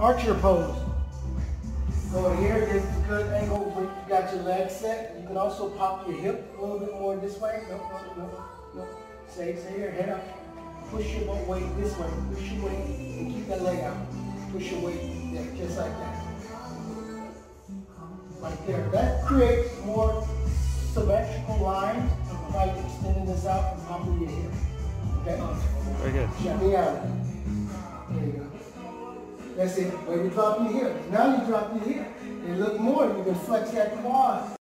archer pose. Over here, this is a good angle where you got your legs set. You can also pop your hip a little bit more this way. No, no, no, no. Stay, stay here, head up. Push your weight this way. Push your weight and keep that leg out. Push your weight there, just like that. Right there. That creates more symmetrical lines by extending this out and popping your hip. Okay? Very good. Check me out. That's it. Where you drop your here. Now you drop your here. And look more, you can flex that quad.